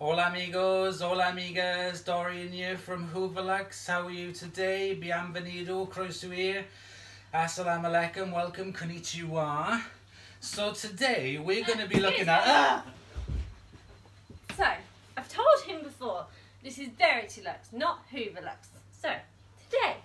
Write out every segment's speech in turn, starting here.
Hola amigos, hola amigas, Dorian here from Hooverlux. How are you today? Bienvenido, croesuir. Assalamu alaikum, welcome, konnichiwa. So today we're going to be looking at... Ah! So, I've told him before, this is Verity Lux, not Hoover Lux. So, today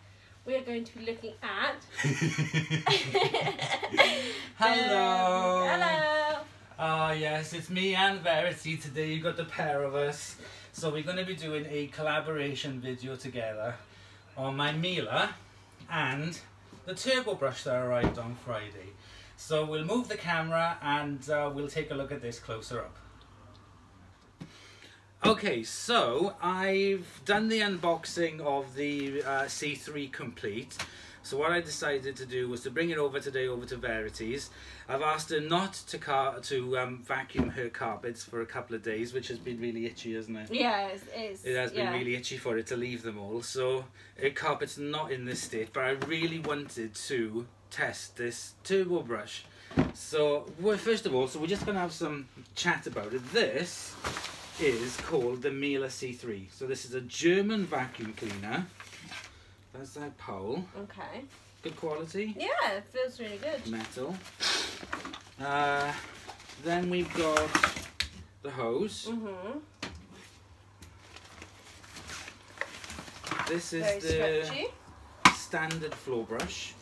we are going to be looking at. Hello. Um, hello. Ah yes, it's me and Verity today. You got the pair of us. So we're going to be doing a collaboration video together on my Miele and the turbo brush that arrived on Friday. So we'll move the camera and uh, we'll take a look at this closer up. Okay, so I've done the unboxing of the uh, C3 Complete. So what I decided to do was to bring it over today over to Verities. I've asked her not to car to um, vacuum her carpets for a couple of days, which has been really itchy, hasn't it? Yeah, it's, it's It has been yeah. really itchy for it to leave them all. So her carpet's not in this state, but I really wanted to test this turbo brush. So well, first of all, so we're just going to have some chat about it. This is called the Miele C3. So this is a German vacuum cleaner. That's that pole. Okay. Good quality. Yeah, it feels really good. Metal. Uh, then we've got the hose. Mhm. This is Very the stretchy. standard floor brush.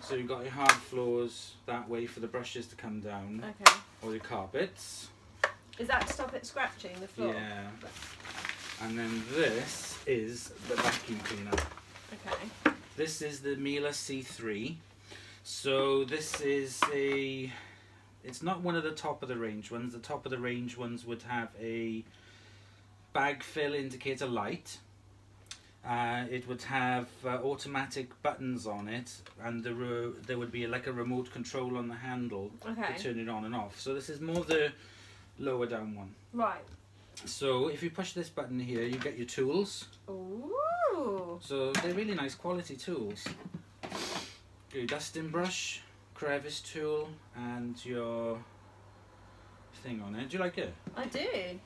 So you've got your hard floors that way for the brushes to come down, Okay. or your carpets. Is that to stop it scratching the floor? Yeah. And then this is the vacuum cleaner. Okay. This is the Miele C3. So this is a. It's not one of the top of the range ones. The top of the range ones would have a bag fill indicator light. Uh, it would have uh, automatic buttons on it, and the there would be like a remote control on the handle Okay. to turn it on and off. So this is more the lower down one. Right. So if you push this button here, you get your tools. Ooh. So they're really nice quality tools. Your dusting brush, crevice tool, and your thing on it. Do you like it? I do.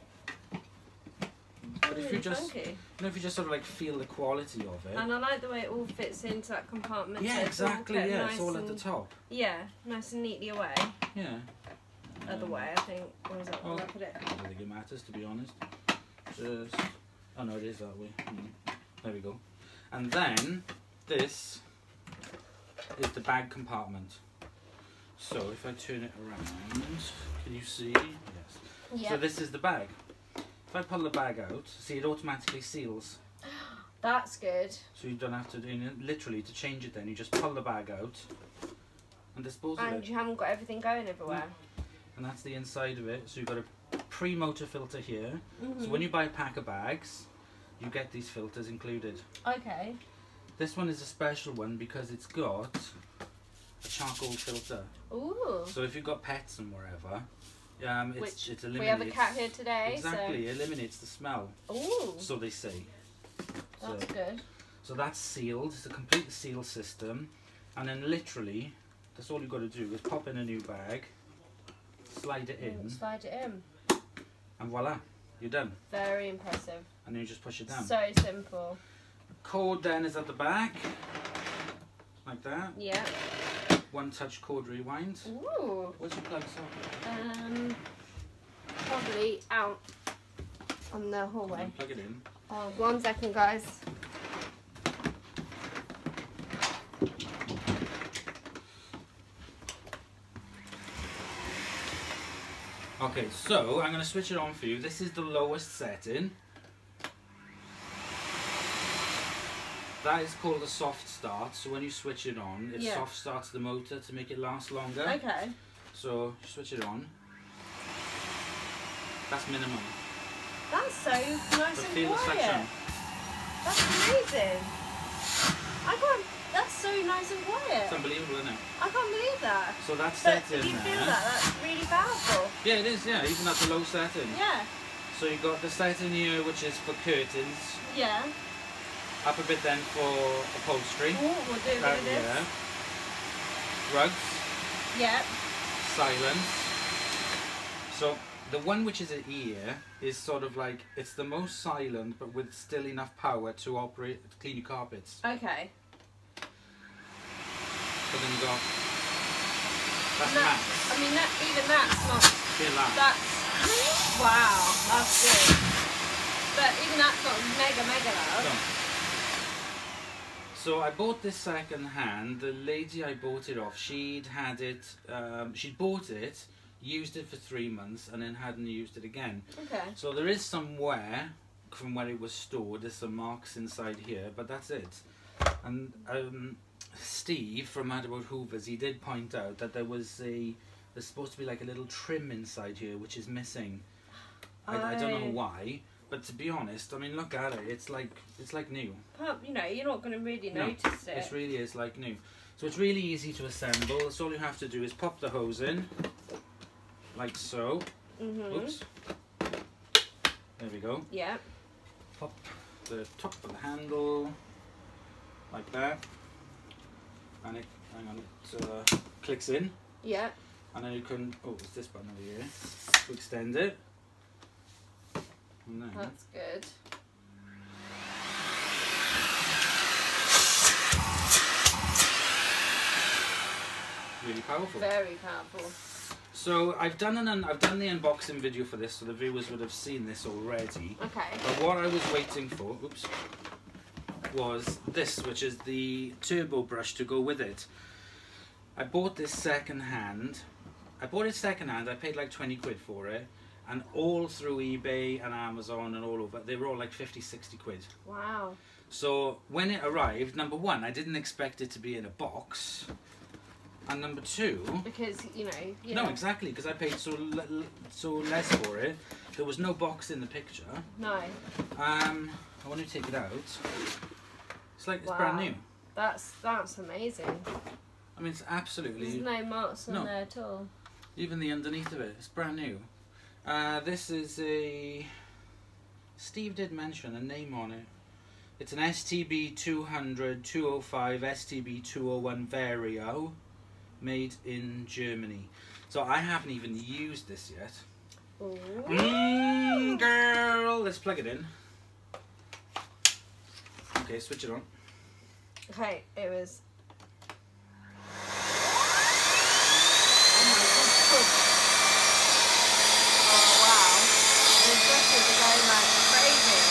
But if you just, funky. you know, if you just sort of like feel the quality of it. And I like the way it all fits into that compartment. yeah, exactly. Yeah, nice it's all at the top. Yeah, nice and neatly away. Yeah. Other way, I think. Or is that where well, I put it? Don't think it matters, to be honest. Just, oh no, it is that way. Mm. There we go. And then this is the bag compartment. So if I turn it around, can you see? Yes. Yeah. So this is the bag. If I pull the bag out, see it automatically seals. That's good. So you don't have to do literally to change it. Then you just pull the bag out and dispose of it. And you haven't got everything going everywhere. And that's the inside of it. So you've got a pre-motor filter here. Mhm. So when you buy a pack of bags, you get these filters included. Okay. This one is a special one because it's got a charcoal filter. Ooh. So if you've got pets and wherever, um, it's, Which it eliminates. we have a cat here today, Exactly, it eliminates the smell. so. Ooh. So they say. That's so, good. so that's sealed. It's a complete seal system, and then literally, that's all you've got to do is pop in a new bag, slide it in, Slide it in. and voila, you're done. Very impressive. And then you just push it down. So simple. Cord then is at the back, like that. Yeah. One touch cord rewind. Ooh. Where's your plug socket? Um. Probably out on the hallway. Plug it in. Oh, one second, guys. Okay, so I'm going to switch it on for you. This is the lowest setting. That is called a soft start. So when you switch it on, it Yeah. soft starts the motor to make it last longer. Okay. So switch it on. That's minimum. That's so nice But and quiet. That's amazing. I can't. So nice and quiet. It's unbelievable, isn't it? I can't believe that. So that's But set do in you feel that? That's really powerful. Yeah, it is. Yeah, even at the low setting. Yeah. So you got the setting here, which is for curtains. Yeah. Up a bit then for upholstery. Ooh, we'll do a bit That of this. here. Rugs. Yeah. silence. So the one which is a ear is sort of like it's the most silent, but with still enough power to operate to clean your carpets. Okay. You that's that- max. I mean, that even that's not. That. That's wow. That's good. But even that's not mega mega loud. No. So I bought this second hand. The lady I bought it off, she'd had it. Um, she'd bought it, used it for three months, and then hadn't used it again. Okay. So there is some wear from where it was stored. There's some marks inside here, but that's it. And um, Steve from Mad About Hoovers, he did point out that there was a there's supposed to be like a little trim inside here which is missing. I, I don't know why, but to be honest, I mean look at it. It's like it's like new. Well, you know, you're not going to really No, notice it. It really is like new. So it's really easy to assemble. So all you have to do is pop the hose in, like so. Mhm. Oops. There we go. Yeah. pop the top of the handle like that and it hang on it uh, clicks in Yeah. and then you can oh it's this button over here to extend it and then That's good. really powerful Very powerful. so I've done an I've done the unboxing video for this so the viewers would have seen this already Okay. But what I was waiting for, oops, was this, which is the turbo brush to go with it. I bought this second hand. I bought it second hand. I paid like 20 quid for it. And all through eBay and Amazon and all over, they were all like 50, 60 quid. Wow. So when it arrived, number one, I didn't expect it to be in a box. And number two, Because you know. You no, know, exactly, because I paid so le- so less for it. There was no box in the picture. No. Um, I want to take it out. It's like it's brand new. That's that's amazing. I mean, it's absolutely. There's no marks on No. there at all. even the underneath of it. It's brand new. Uh, this is a. Steve did mention a name on it. It's an STB 200 205 STB 201 Vario, made in Germany. So I haven't even used this yet. Mm, girl, let's plug it in. Okay, switch it on. Okay, it was. Oh my god. Oh wow. The brushes going like crazy.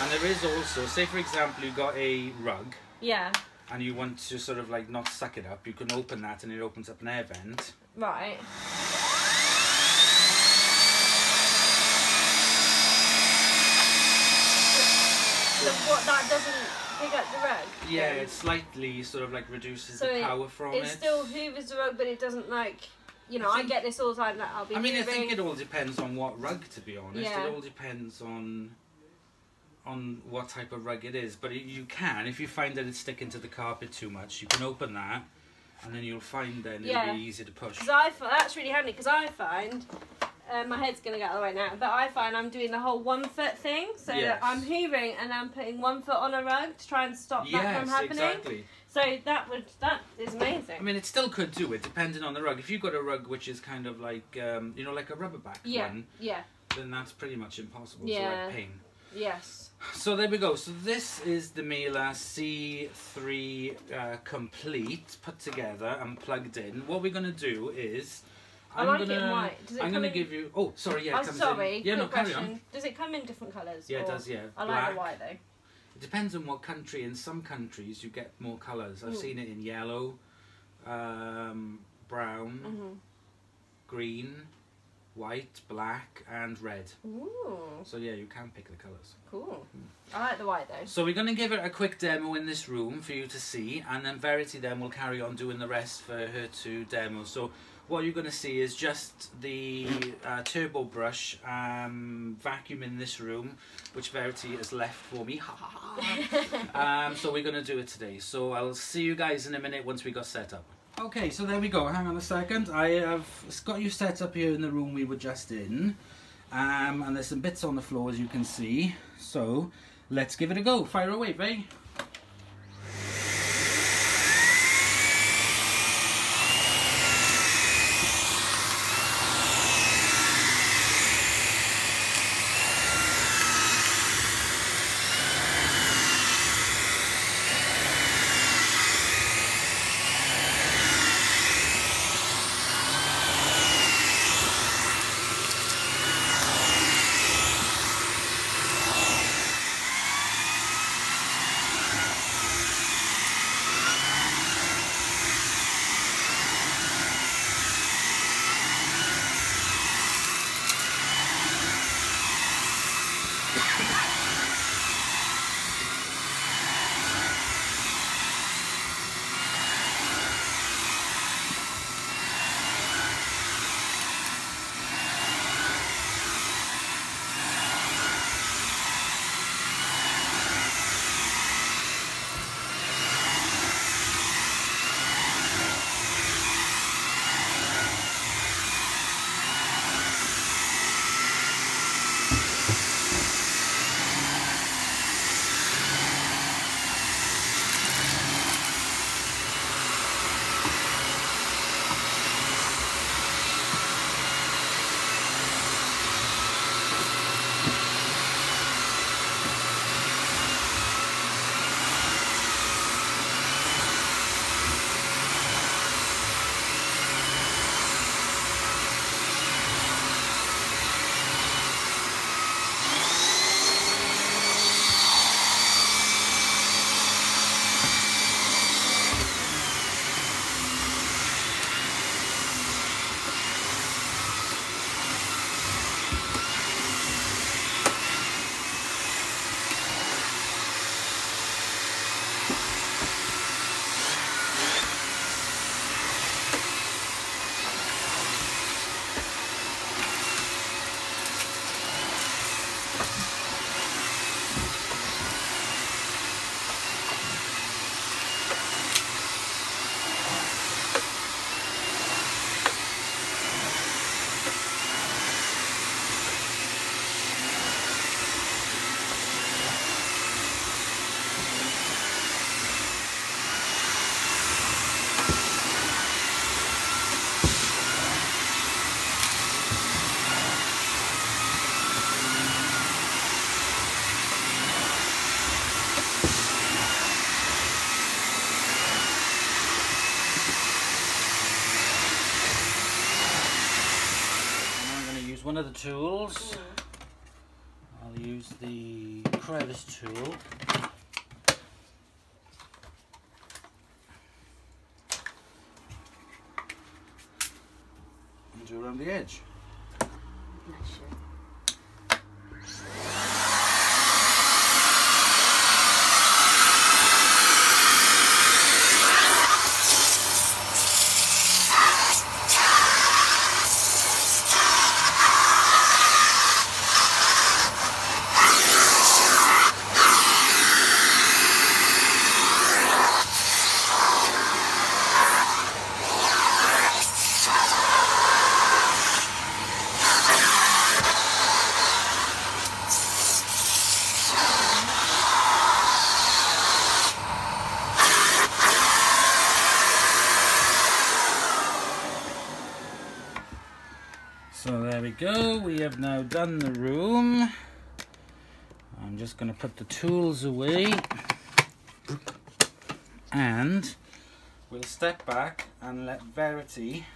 And there is also, say for example, you got a rug Yeah, and you want to sort of like not suck it up, you can open that and it opens up an air vent. right. So what, that doesn't pick up the rug? Yeah, then? it slightly sort of like reduces So the it- power from It it. still hoovers the rug, but it doesn't like, you know, I I, get this all the time. That I'll be I mean, I think it all depends on what rug, to be honest. Yeah. It all depends on on what type of rug it is. But it, you can, if you find that it's sticking to the carpet too much, you can open that, and then you'll find then Yeah. it'll be easier to push. Because I that's really handy because I find uh, my head's gonna get out of the way now, but I find I'm doing the whole one foot thing. So Yes. that I'm hoovering and I'm putting one foot on a rug to try and stop that from happening. exactly. So that would that is amazing. I mean, it still could do it, depending on the rug. If you've got a rug which is kind of like, um, you know, like a rubber back yeah, one, yeah, then that's pretty much impossible. Yeah. So pain. yes. So there we go. So this is the Miele C3 uh, complete, put together and plugged in. What we're gonna do is, I I'm like gonna, it in white. Does it I'm come gonna in- give you. Oh, sorry. Yeah, it I'm comes sorry. in. Yeah, no, quick carry question. on. Does it come in different colours? Yeah, it does. Yeah, I like the white though. It depends on what country. In some countries, you get more colours. I've Mm. seen it in yellow, um, brown, Mhm. green, white, black, and red. Ooh, So yeah, you can pick the colours. cool. I like the white though. So we're going to give it a quick demo in this room for you to see, and then Verity then will carry on doing the rest for her to demo. So what you're going to see is just the uh, turbo brush um, vacuum in this room, which Verity has left for me. um, so we're going to do it today. So I'll see you guys in a minute once we got set up. Okay, so there we go. Hang on a second. I have got you set up here in the room we were just in. Um, and there's some bits on the floor as you can see. So let's give it a go. Fire away, Vay. Of the tools. I'll use the crevice tool. And do around the edge. Bless you. So there we go, we have now done the room. I'm just going to put the tools away and we'll step back and let Verity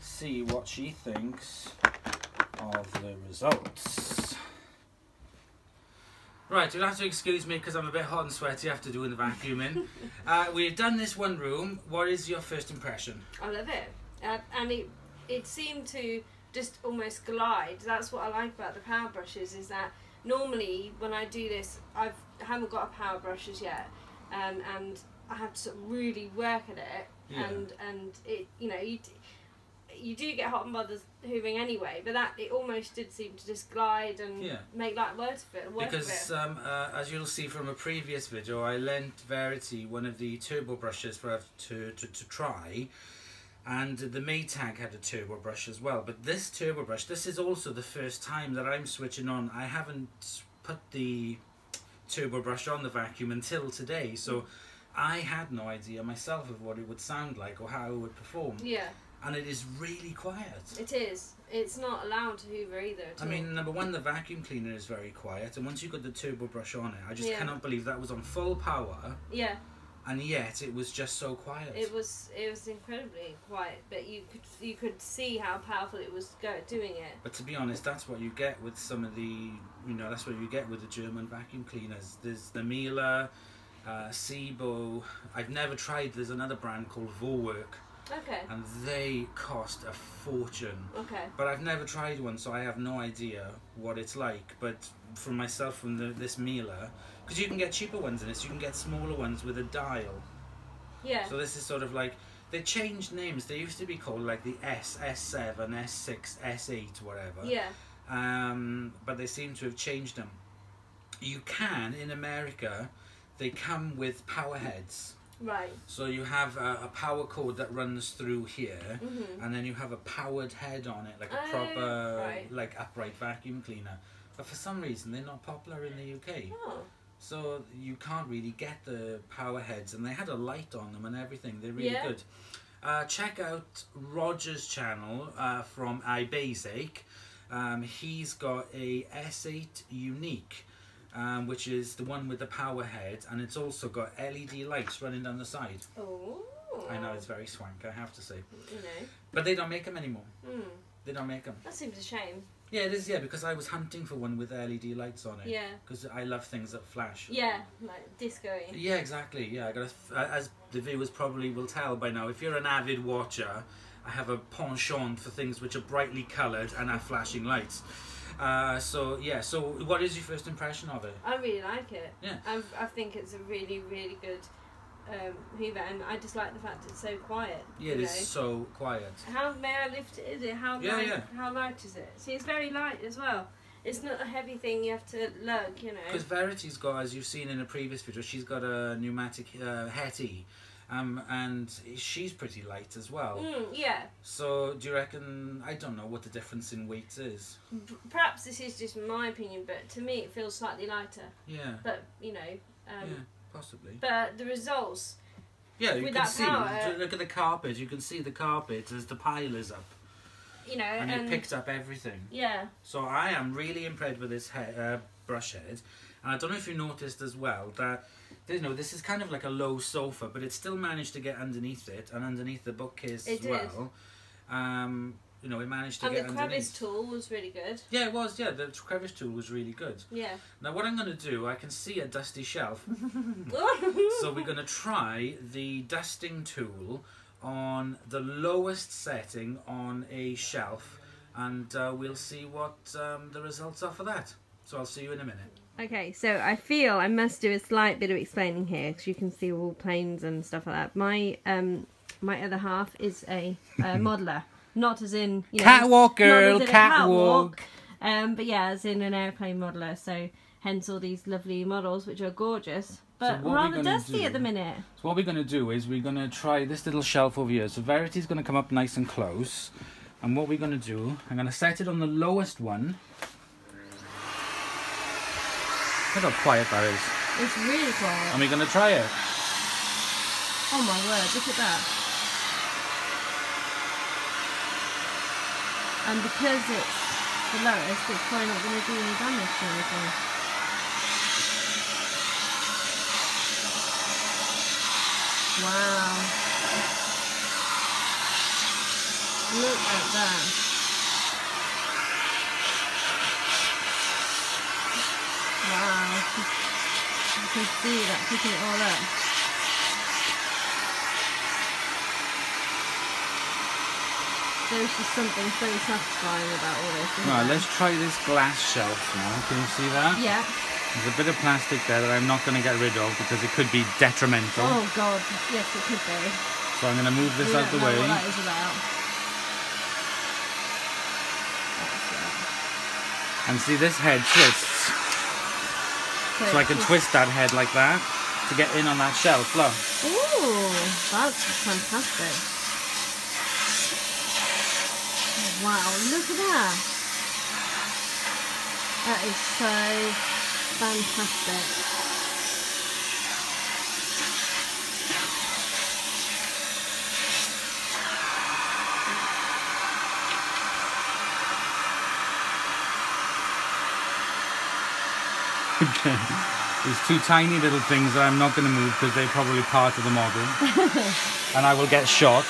see what she thinks of the results. Right, you'll have to excuse me because I'm a bit hot and sweaty after doing the vacuuming. uh, we've done this one room. What is your first impression? I love it, uh, and it it seemed to just almost glide. That's what I like about the power brushes is that normally when I do this, I've I haven't got a power brush as yet, um, and I have to sort of really work at it, Yeah. and and it you know you. You do get hot and bothers hoovering anyway, but that it almost did seem to just glide and Yeah. make like words of it. Work Because of it. um, uh, as you'll see from a previous video, I lent Verity one of the turbo brushes for her to, to, to try. And the Maytag had a turbo brush as well. But this turbo brush, this is also the first time that I'm switching on. I haven't put the turbo brush on the vacuum until today. So I had no idea myself of what it would sound like or how it would perform. Yeah, And it is really quiet. it is. It's not allowed to hoover either. I all. mean, number one, the vacuum cleaner is very quiet, and once you got the turbo brush on it, I just Yeah. cannot believe that was on full power, yeah. And yet it was just so quiet. It was it was incredibly quiet, but you could you could see how powerful it was go, doing it. but to be honest, that's what you get with some of the, you know, that's what you get with the German vacuum cleaners. There's the Miele, uh, Sebo. I've never tried. There's another brand called Vorwerk, Okay. and they cost a fortune. Okay. But I've never tried one, so I have no idea what it's like. But for myself, from the, this Miele, because you can get cheaper ones in this, you can get smaller ones with a dial. Yeah. So this is sort of like they changed names. They used to be called like the S, S7, S6, S8, whatever. yeah. Um, but they seem to have changed them. You can in America, they come with power heads. Right. So you have a, a power cord that runs through here Mhm. and then you have a powered head on it, like a Oh, proper, right. like upright vacuum cleaner. But for some reason, they're not popular in the UK, Oh. So you can't really get the power heads. And they had a light on them and everything. They're really Yeah. good. Uh, check out Roger's channel uh, from iBasic. Um, he's got a S8 Unique. Um, which is the one with the power head, and it's also got LED lights running down the side. Oh. I know it's very swank, I have to say, You know. but they don't make them anymore. Hmm. They don't make them. That seems a shame. Yeah, it is. Yeah, because I was hunting for one with LED lights on it. Yeah. Because I love things that flash. Yeah. Like disco. Yeah, exactly. Yeah, I got a, as the viewers probably will tell by now. If you're an avid watcher, I have a penchant for things which are brightly coloured and have flashing lights. Uh, so yeah. So what is your first impression of it? I really like it. Yeah. I I think it's a really really good um, Hoover, and I just like the fact it's so quiet. Yeah, it you is so quiet. How may I lift it? Is it how Yeah, light? yeah. How light is it? See, it's very light as well. It's not a heavy thing you have to lug, you know. Because Verity's got, as you've seen in a previous video, she's got a Numatic uh, Hetty, um, and she's pretty light as well. Mm, yeah. So do you reckon? I don't know what the difference in weight is. Perhaps this is just my opinion, but to me it feels slightly lighter. Yeah, But you know, um, yeah, possibly. but the results, Yeah, you with can that see. power- Look at the carpet. You can see the carpet as the pile is up, you know, and, and, it picked up everything. yeah, So I am really impressed with this he- uh, brush head, and I don't know if you noticed as well that. You know, this is kind of like a low sofa, but it still managed to get underneath it and underneath the bookcase It as did. well. Um, you know, we managed to And the get crevice underneath. tool was really good. Yeah, it was. Yeah, the crevice tool was really good. Yeah. Now, what I'm going to do, I can see a dusty shelf, so we're going to try the dusting tool on the lowest setting on a shelf, and uh, we'll see what um, the results are for that. So I'll see you in a minute. Okay, so I feel I must do a slight bit of explaining here because you can see all planes and stuff like that. My um, my other half is a uh, modeler, not as in you know, Catwalk, girl, a catwalk. um, but yeah, as in an airplane modeler. So hence all these lovely models, which are gorgeous, but we're rather dusty do- at the minute. So what we're going to do is we're going to try this little shelf over here. So Verity's going to come up nice and close. And what we're going to do, I'm going to set it on the lowest one. Look how quiet that is. It's really quiet. And we're going to try it. Oh my word, look at that. And because it's the lowest, it's probably not going to do any damage to anything. Wow. Look at that. Wow. You can see that picking it all up. There's just something so satisfying about all this. Right, let's try this glass shelf now. Can you see that? Yeah. There's a bit of plastic there that I'm not going to get rid of because it could be detrimental. Oh god. Yes, it could be. So I'm going to move this we out the way. that is about. It. And see this head twists. So I can twist that head like that to get in on that shelf. Look. Ooh, that's fantastic. Wow, look at that. That is so fantastic. Okay. There's two tiny little things that I'm not going to move because they're probably part of the model. and I will get shot.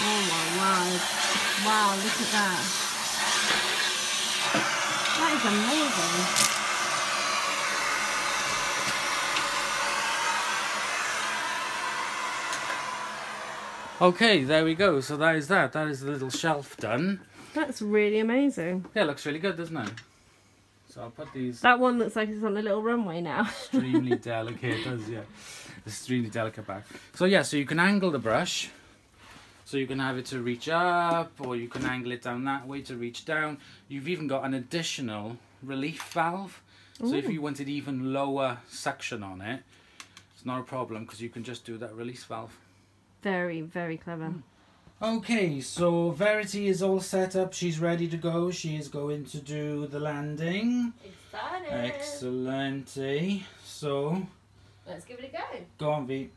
Oh my word. Wow, look at that. That is amazing. Okay, there we go. So that is that. That is the little shelf done. That's really amazing. Yeah, it looks really good, doesn't it? So I'll put these That one looks like it's on a little runway now. extremely delicate. It does, yeah. Extremely delicate back. So yeah, so you can angle the brush. So you can have it to reach up, or you can angle it down that way to reach down. You've even got an additional relief valve. So if Ooh. you wanted even lower suction on it, it's not a problem because you can just do that release valve. Very, very clever. Hmm. Okay, so Verity is all set up. She's ready to go. She is going to do the landing. Excited. Excellent. So, Let's give it a go. go on, V.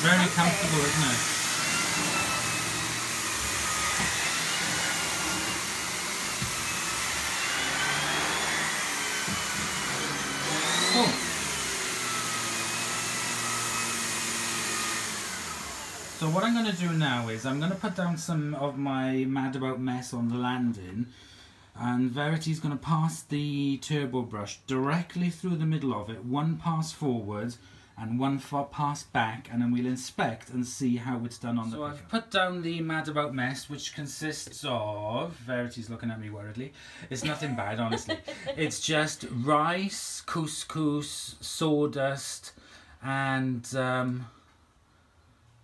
Very comfortable, isn't it? So what I'm going to do now is I'm going to put down some of my Mad About mess on the landing and Verity's going to pass the turbo brush directly through the middle of it, one pass forward and one fa- pass back and then we'll inspect and see how it's done on the So I've put down the Mad About mess which consists of, Verity's looking at me worriedly, it's nothing bad honestly, it's just rice, couscous, sawdust and um,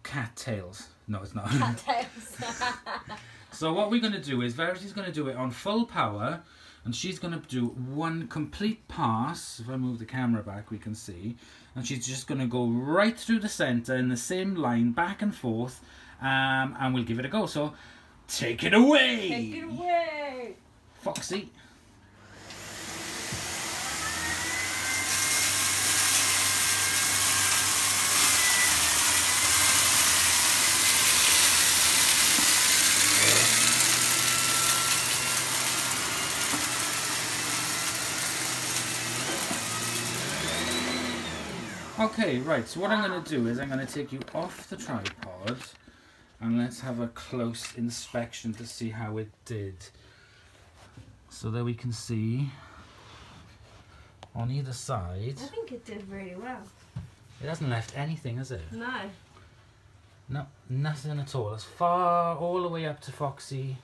cattails. No it's not. Cattails. So what we're going to do is Verity's going to do it on full power and she's going to do one complete pass. If I move the camera back we can see. And she's just going to go right through the centre in the same line back and forth um, and we'll give it a go. So take it away! Take it away. Foxy. Okay, right, so what I'm going to do is I'm going to take you off the tripod and let's have a close inspection to see how it did. So there we can see on either side, I think it did really well. it hasn't left anything, has it? No. No, nothing at all. As far all the way up to Foxy,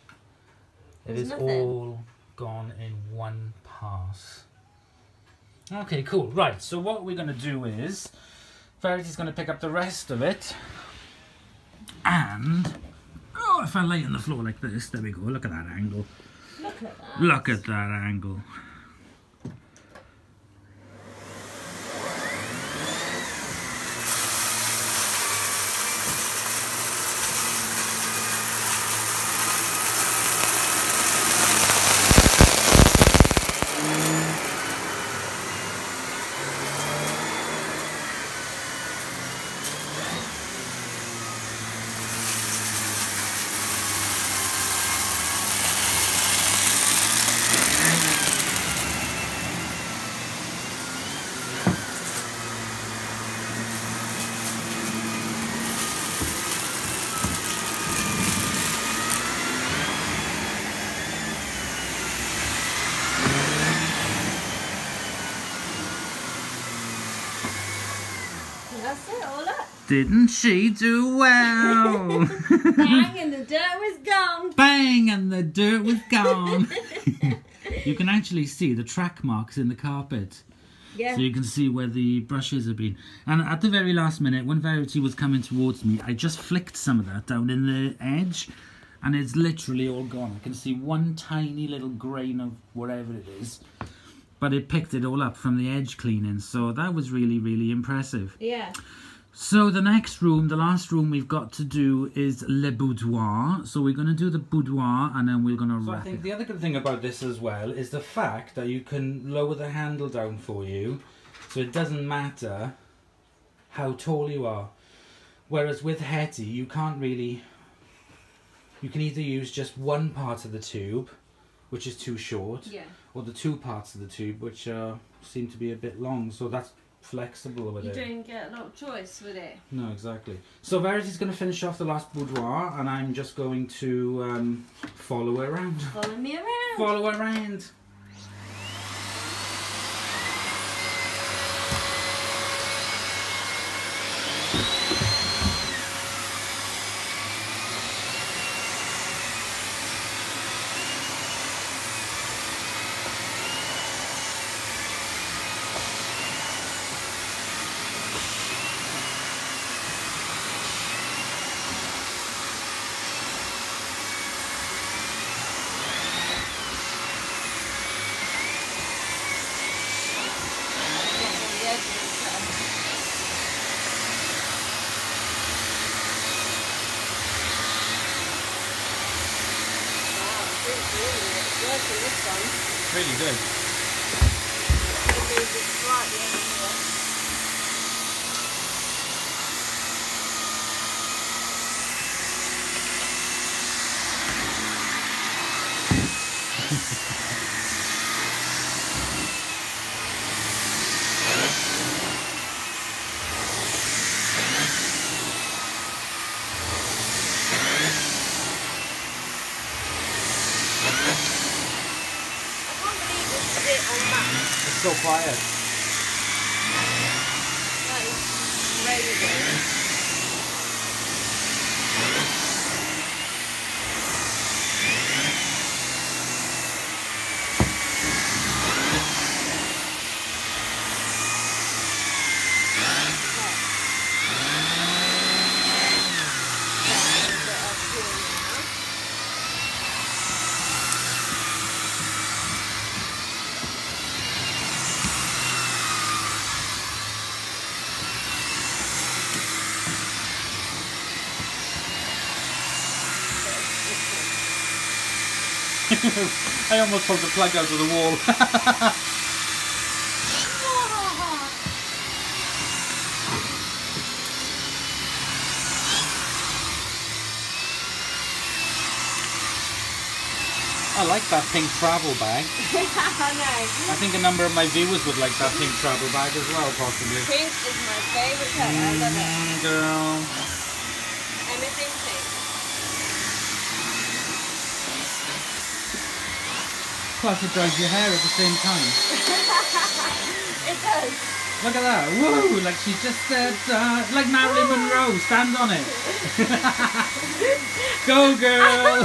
it There's is nothing. all gone in one pass. Okay, cool. Right, so what we're going to do is Verity's going to pick up the rest of it. And, oh, if I lay on the floor like this, there we go. Look at that angle. Look at that. Look at that angle. That's it, all up. Didn't she do well? Bang, and the dirt was gone. Bang, and the dirt was gone. you can actually see the track marks in the carpet. Yeah. So you can see where the brushes have been. And at the very last minute, when Verity was coming towards me, I just flicked some of that down in the edge. And it's literally all gone. I can see one tiny little grain of whatever it is. But it picked it all up from the edge cleaning. So that was really, really impressive. Yeah. So the next room, the last room we've got to do is Le Boudoir. So we're going to do the boudoir and then we're going to So I think it. the other good thing about this as well is the fact that you can lower the handle down for you, so it doesn't matter how tall you are. Whereas with Hetty, you can't really. You can either use just one part of the tube, which is too short, Yeah. or the two parts of the tube, which uh, seem to be a bit long. So that's flexible with You it. don't get a lot of choice with it. No, exactly. So Verity's going to finish off the last boudoir, and I'm just going to um, follow her around. Follow me around. Follow her around. I almost pulled the plug out of the wall. I like that pink travel bag. I. I think a number of my viewers would like that pink travel bag as well, possibly. Pink is my favourite colour. I love it. Mm, girl. Anything pink. Plus, it dries your hair at the same time. It does. Look at that. Woo! Like she just said, uh, like Marilyn Monroe, stand on it. Go, girl!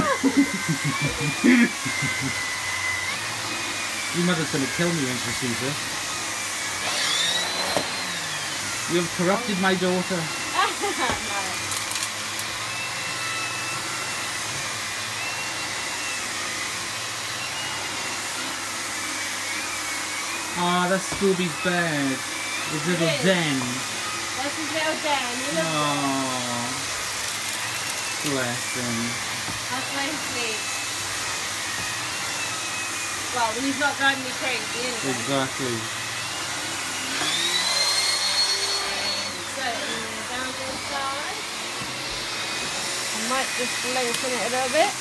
Your mother's gonna kill me when she sees this. You have corrupted my daughter. Ah, that's Scooby's bed. His little It den. That's his little den. You Oh, bless him. That's where he sleeps. Well, when he's not driving me crazy, anyway. Exactly. So, down to the side. I might just lengthen it a little bit.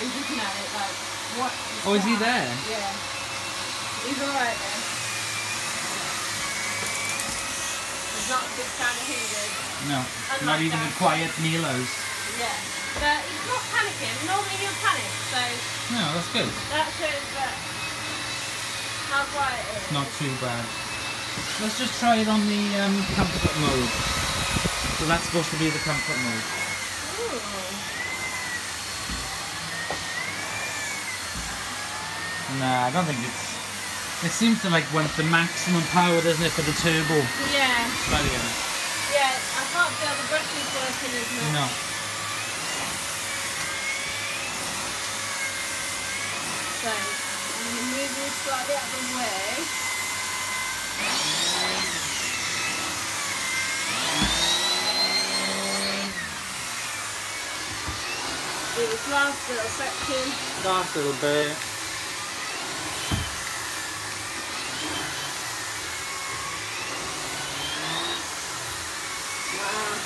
He's right looking at it like, what? Oh, is he there? Yeah. He's alright there. He's not a big fan of Hoodoo. No, Unlike not even that. the quiet Milos. Yeah. But he's not panicking. Normally he'll panic, so No, that's good. that shows that how quiet it is. Not too bad. Let's just try it on the um, comfort mode. So that's supposed to be the comfort mode. Ooh. Nah, I don't think it's. It seems to like want the maximum power, doesn't it, for the turbo? Yeah. Brilliant. Yeah, I can't feel the brushes working as much. No. So, I'm going to move this slightly out of the way. Do this last little section. Last little bit. Wow.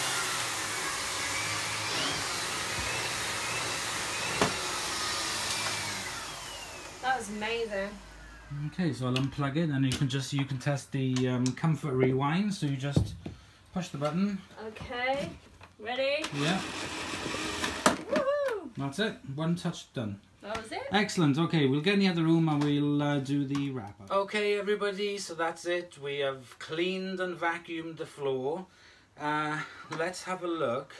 That was amazing. Okay, so I'll unplug it, and you can just you can test the um, comfort rewind. So you just push the button. Okay, ready? Yeah, Woohoo! that's it. One touch done. That was it. Excellent. Okay, we'll get in the other room and we'll uh, do the wrap up. Okay, everybody, so that's it. We have cleaned and vacuumed the floor. Uh, let's have a look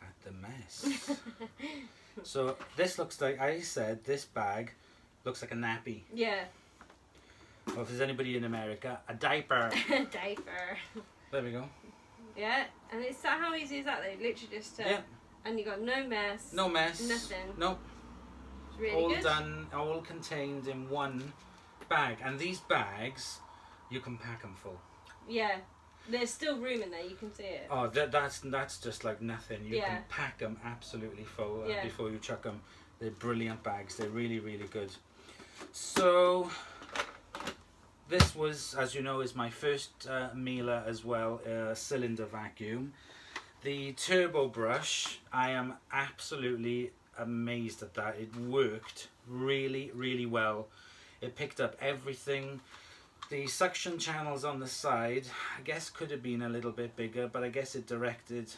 at the mess. so this looks like I said. This bag looks like a nappy. Yeah, Or if there's anybody in America, a diaper. A diaper. There we go. Yeah, and it's that how easy is that? They literally just uh, Yeah, and you got no mess. no mess. Nothing. Nope. really all good. done, all contained in one bag. And these bags, you can pack them full. Yeah, there's still room in there. You can see it. Oh, that, that's that's just like nothing. You Yeah. can pack them absolutely full uh, Yeah. before you chuck them. They're brilliant bags. They're really really good. So this was, as you know, is my first uh, Miele as well, uh, cylinder vacuum. The turbo brush, I am absolutely amazed at that. It worked really really well. It picked up everything. The suction channels on the side, I guess, could have been a little bit bigger, but I guess it directed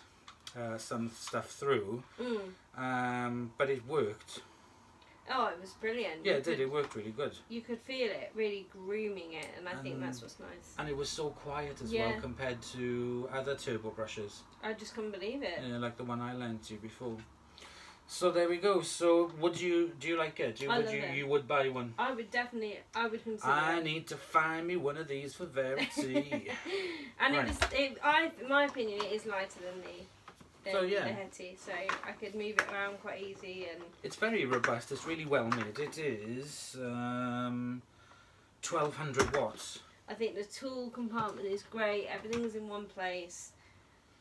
uh, some stuff through. Mm. Um, but it worked. Oh, it was brilliant. Yeah, You it did. could- It worked really good. You could feel it really grooming it, and I think that's what's nice. And it was so quiet as Yeah. well compared to other turbo brushes, I just couldn't believe it. uh, like the one I lent you before. So there we go. So would you do you like it? Do you, I would love you it. you would buy one? I would definitely, I would consider. I it. need to find me one of these for Verity. and Right. it was, it, I, my opinion, it is lighter than the, than So, yeah. the Hetty, so I could move it around quite easy and It's very robust. It's really well made. It is um, 1200 watts. I think the tool compartment is great. Everything's in one place.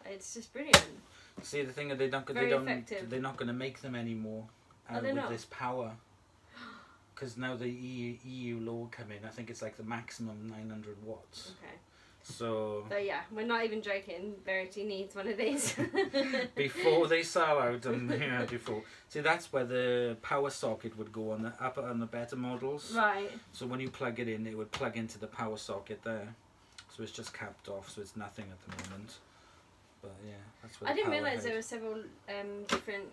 It's just brilliant. See, the thing they don't, they don't effective. they're not going to make them anymore uh, with not? this power. Because now the EU, EU law come in. I think it's like the maximum 900 watts. Okay. So So yeah, we're not even joking. Verity needs one of these. before they sell out, and yeah, before. See, that's where the power socket would go on the upper and the better models. Right. So when you plug it in, it would plug into the power socket there. So it's just capped off, so it's nothing at the moment. But yeah, that's what I didn't realise there were several um, different.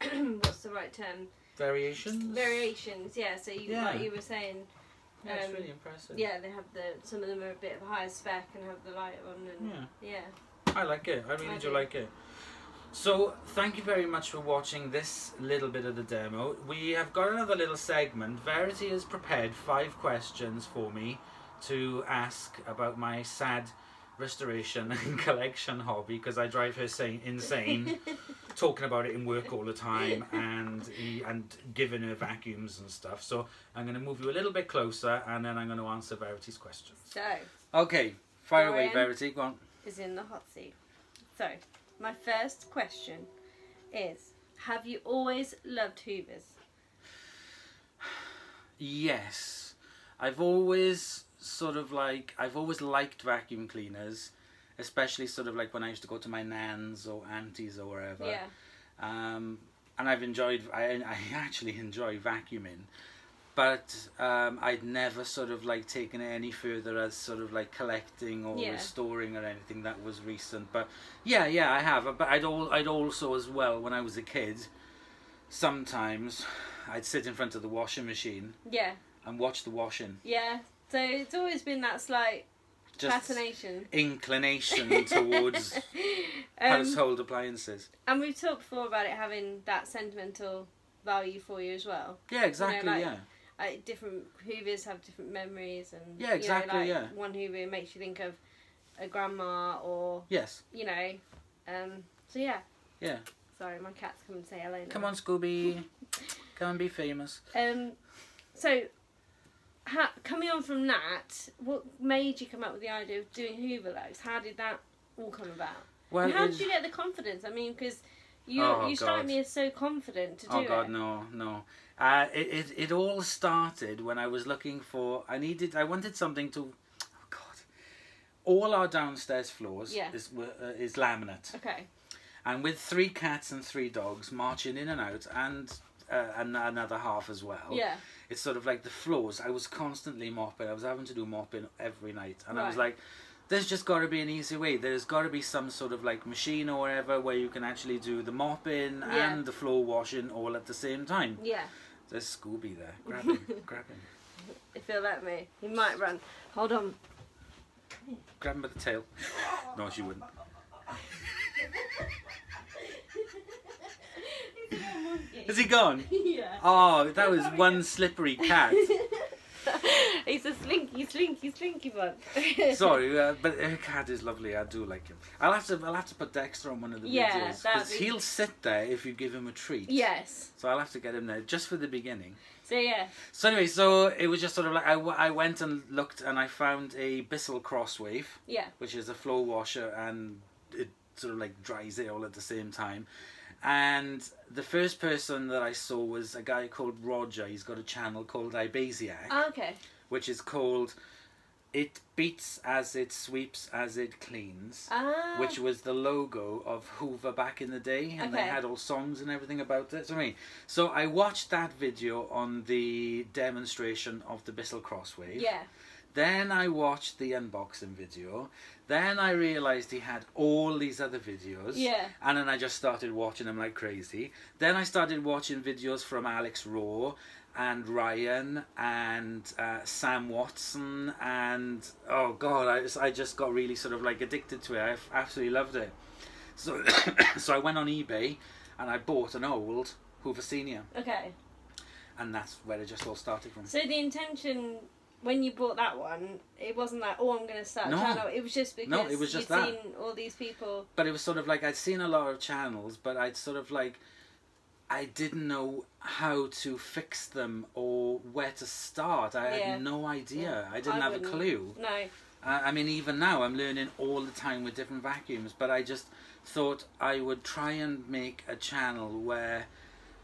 what's the right term? variations. Variations. Yeah. So you, Yeah. like you were saying, It's um, really impressive. yeah, they have the some of them are a bit of a higher spec and have the light on and Yeah, yeah. I like it. I really I do do. like it. So thank you very much for watching this little bit of the demo. We have got another little segment. Verity has prepared five questions for me to ask about my sad restoration and collection hobby because I drive her sane, insane talking about it in work all the time and and giving her vacuums and stuff. So I'm going to move you a little bit closer and then I'm going to answer Verity's questions. So Okay, fire away, Verity. Go on. is in the hot seat. So my first question is: Have you always loved Hoovers? Yes, I've always sort of like I've always liked vacuum cleaners, especially sort of like when I used to go to my nans or aunties or wherever. Yeah. Um, and I've enjoyed. I I actually enjoy vacuuming, but um, I'd never sort of like taken it any further as sort of like collecting or Yeah. restoring or anything that was recent. But yeah, yeah, I have. But I'd all I'd also as well when I was a kid. Sometimes I'd sit in front of the washing machine Yeah. and watch the washing. Yeah. So it's always been that slight Just fascination. inclination towards Um, household appliances. and we've talked before about it having that sentimental value for you as well. Yeah, exactly. like- yeah, Like different Hoovers have different memories, and Yeah, exactly, You know, like yeah. One Hoover makes you think of a grandma, or yes, you know. Um, so yeah. yeah. Sorry, my cat's come and say hello. Now. Come on, Scooby, come and be famous. Um, so, ha- coming on from that, what made you come up with the idea of doing HooverLux? How did that all come about? Well, and how did you get the confidence? I mean, because you Oh, you strike me as so confident to do it. Oh God, it. no, no. Uh, it, it it all started when I was looking for. I needed. I wanted something to. Oh God. All our downstairs floors Yeah. is uh, is laminate, Okay. and with three cats and three dogs marching in and out, and uh, and another half as well. Yeah. it's sort of like the floors. I was constantly mopping. I was having to do mopping every night, and I was like, "There's just got to be an easy way. There's got to be some sort of like machine or whatever where you can actually do the mopping Yeah. and the floor washing all at the same time." Yeah. There's Scooby there. Grab him. grab him. If he'll let me, he might run. Hold on. Grab him by the tail. No, she wouldn't. Is he gone? yeah. Oh, that was one slippery cat. He's a slinky slinky, slinky bug. Sorry, uh, but her cat is lovely. I do like him. I'll have to I'll have to put Dexter on one of the Yeah, videos because be- he'll sit there if you give him a treat. yes. So I'll have to get him there just for the beginning. So yeah. So anyway, so it was just sort of like I, I went and looked and I found a Bissell Crosswave, Yeah. which is a flow washer and it sort of like dries it all at the same time. And the first person that I saw was a guy called Roger. He's got a channel called IBASIASIC, Oh, okay. which is called "It Beats as It Sweeps as It Cleans." Ah. which was the logo of Hoover back in the day, and they had all songs and everything about it. So, I mean, so I watched that video on the demonstration of the Bissell Crosswave. Yeah. Then I watched the unboxing video. Then I realized he had all these other videos. Yeah. And then I just started watching them like crazy. Then I started watching videos from Alex Raw and Ryan and uh, Sam Watson and oh god, I just, I just got really sort of like addicted to it. I absolutely loved it. So so I went on eBay and I bought an old Hoover Senior, Okay. and that's where it just all started from. So the intention when you bought that one, it wasn't like, oh, I'm going to start No. a channel. It was just because No, it was just you'd that. seen all these people. but it was sort of like I'd seen a lot of channels, but I'd sort of like I didn't know how to fix them or where to start. I Yeah. had no idea. I didn't I have a clue. No. Uh, I mean, even now I'm learning all the time with different vacuums, but I just thought I would try and make a channel where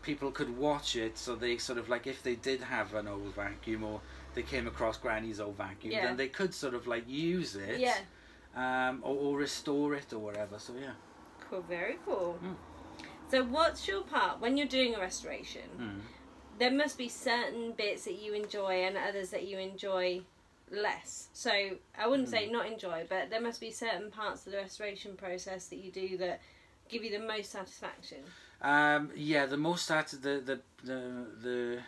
people could watch it so they sort of like if they did have an old vacuum or they came across granny's old vacuum Yeah. then they could sort of like use it Yeah. um, or, or restore it or whatever so yeah Cool. Very cool. Mm. So what's your part when you're doing a restoration? Mm. There must be certain bits that you enjoy and others that you enjoy less. So I wouldn't say not enjoy, but there must be certain parts of the restoration process that you do that give you the most satisfaction. Um, yeah, the most out the the the the,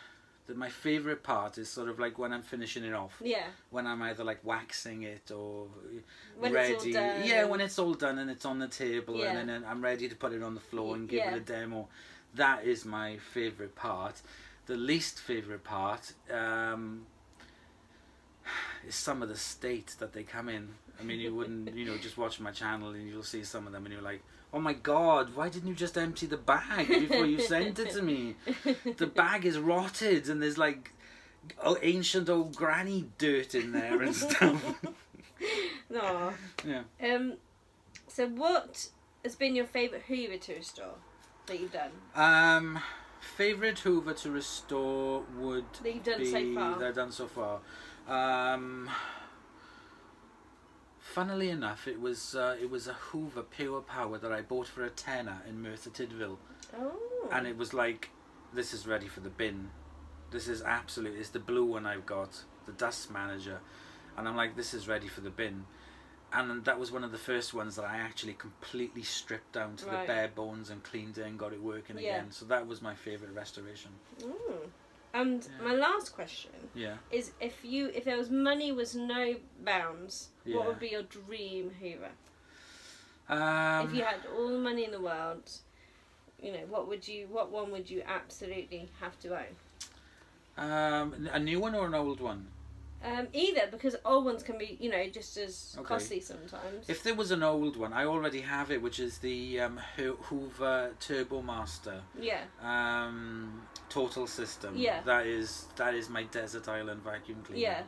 the my favorite part is sort of like when I'm finishing it off. Yeah. When I'm either like waxing it or When ready. it's all done. Yeah, when it's all done and it's on the table Yeah. and then I'm ready to put it on the floor and give Yeah. it a demo. That is my favorite part. The least favorite part um, is some of the state that they come in. I mean, you wouldn't, you know, just watch my channel and you'll see some of them and you're like, oh my god, why didn't you just empty the bag before you sent it to me? The bag is rotted and there's like oh, ancient old granny dirt in there and stuff. no. yeah. Um. So what has been your favourite Hoover to restore that you've done? Um, favorite Hoover to restore would That you've done be so far? that I've done so far. Um, funnily enough, it was uh, it was a Hoover Pure Power that I bought for a tenner in Merthyr Tydfil, Oh. and it was like, this is ready for the bin. This is absolute. It's the blue one I've got, the Dust Manager, and I'm like, this is ready for the bin. And that was one of the first ones that I actually completely stripped down to Right. the bare bones and cleaned it and got it working Yeah. again. So that was my favourite restoration. Mm. And Yeah. my last question Yeah. is: if you, if there was money was no bounds, Yeah. what would be your dream Hoover? Um, if you had all the money in the world, you know, what would you? What one would you absolutely have to own? um, a new one or an old one? Um, either because old ones can be, you know, just as Okay. costly sometimes. If there was an old one, I already have it, which is the um, Hoover Turbo Master yeah, um, Total System. Yeah. That is that is my desert island vacuum cleaner. yeah,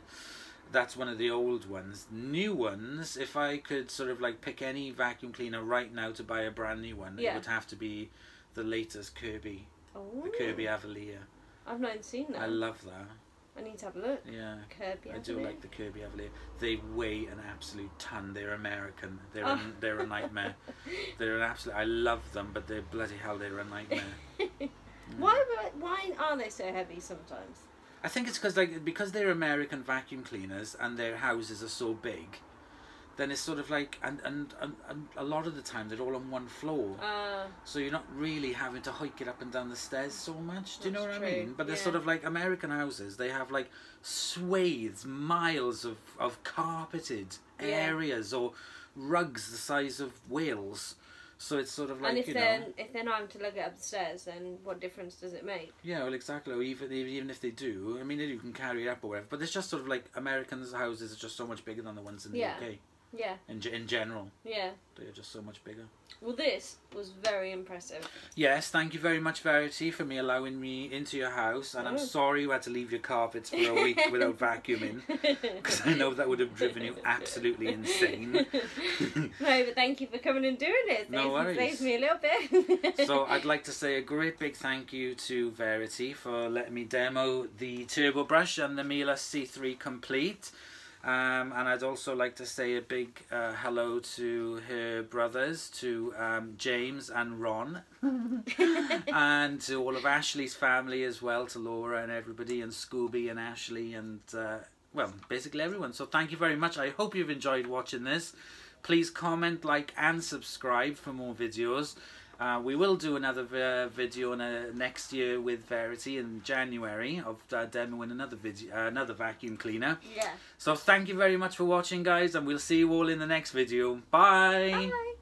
That's one of the old ones. New ones, if I could sort of like pick any vacuum cleaner right now to buy a brand new one, Yeah. it would have to be the latest Kirby, oh, the Kirby Avalir. I've not seen that. I love that. I need to have a look. Yeah. Kirby, I do like the Kirby Avalir. They weigh an absolute ton. They're American. They're Oh. a, they're a nightmare. they're an absolute. I love them, but they're bloody hell. They're a nightmare. Why? Why are they so heavy sometimes? I think it's because like because they're American vacuum cleaners and their houses are so big, then it's sort of like and and, and, and a lot of the time they're all on one floor. Uh, So you're not really having to hike it up and down the stairs so much. Do you know what I mean? But they're yeah. sort of like American houses. They have like swathes, miles of, of carpeted Yeah. areas or rugs the size of whales. So it's sort of like and if you they're know, if they're not having to lug it upstairs, then what difference does it make? yeah, well, exactly. Or even even if they do, I mean, you can carry it up or whatever. But it's just sort of like Americans' houses are just so much bigger than the ones in the Yeah. UK. Yeah, In in general, yeah. they're just so much bigger. Well, this was very impressive. Yes, thank you very much, Verity, for me allowing me into your house. And I'm Oh. sorry you had to leave your carpets for a week without vacuuming, because I know that would have driven you absolutely insane. no, but thank you for coming and doing it. No worries. Saves me a little bit. so I'd like to say a great big thank you to Verity for letting me demo the Turbo Brush and the Miele C3 Complete. Um, and I'd also like to say a big uh, hello to her brothers, to um, James and Ron, and to all of Ashley's family as well, to Laura and everybody, and Scooby and Ashley, and uh, well, basically everyone. So thank you very much. I hope you've enjoyed watching this. Please comment, like, and subscribe for more videos. Uh, we will do another uh, video in, uh, next year with Verity in January of uh, demoing another video, uh, another vacuum cleaner. yeah. So thank you very much for watching, guys, and we'll see you all in the next video. Bye. Bye.